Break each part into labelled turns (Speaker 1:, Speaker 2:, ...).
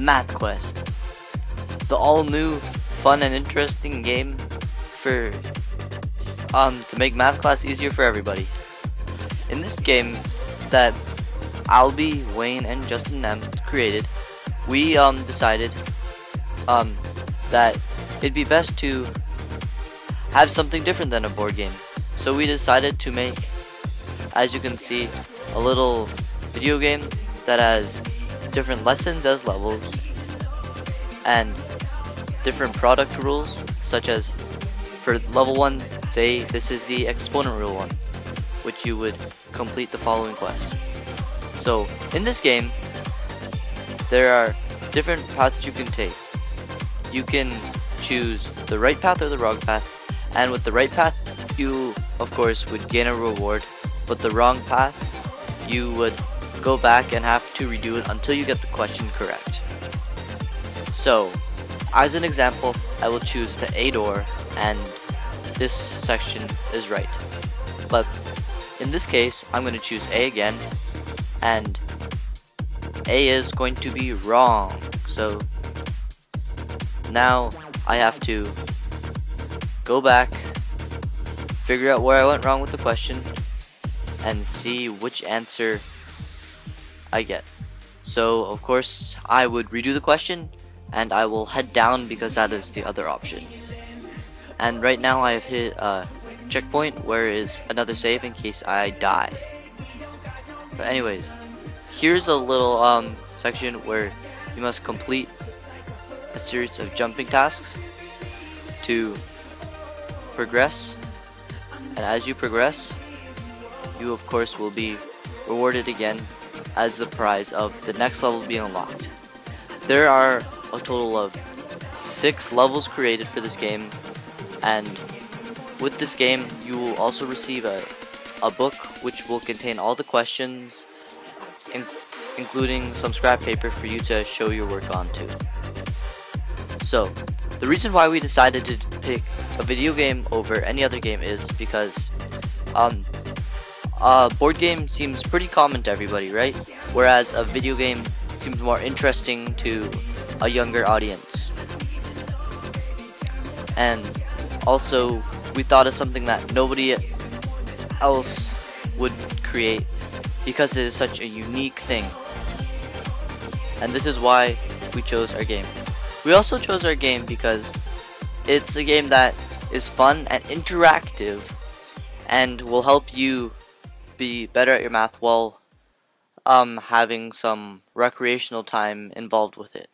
Speaker 1: Math Quest, the all-new, fun and interesting game for um to make math class easier for everybody. In this game that Albie, Wayne, and Justin M created, we um decided um that it'd be best to have something different than a board game. So we decided to make, as you can see, a little video game that has different lessons as levels and different product rules such as for level 1 say this is the exponent rule one which you would complete the following quest so in this game there are different paths you can take. You can choose the right path or the wrong path and with the right path you of course would gain a reward but the wrong path you would go back and have to redo it until you get the question correct. So, as an example, I will choose the A door and this section is right. But in this case, I'm going to choose A again and A is going to be wrong. So now I have to go back, figure out where I went wrong with the question, and see which answer I get. So of course I would redo the question and I will head down because that is the other option. And right now I have hit a checkpoint where is another save in case I die. But anyways, here's a little um, section where you must complete a series of jumping tasks to progress. And as you progress, you of course will be rewarded again as the prize of the next level being unlocked. There are a total of six levels created for this game and with this game you will also receive a, a book which will contain all the questions in, including some scrap paper for you to show your work onto. So the reason why we decided to pick a video game over any other game is because um, a board game seems pretty common to everybody, right? Whereas a video game seems more interesting to a younger audience. And also, we thought of something that nobody else would create because it is such a unique thing. And this is why we chose our game. We also chose our game because it's a game that is fun and interactive and will help you be better at your math while um, having some recreational time involved with it.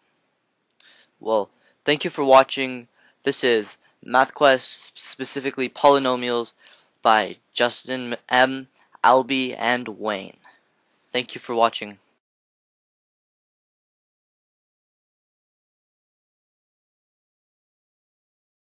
Speaker 1: Well, thank you for watching. This is MathQuest, specifically Polynomials, by Justin M., Albie, and Wayne. Thank you for watching.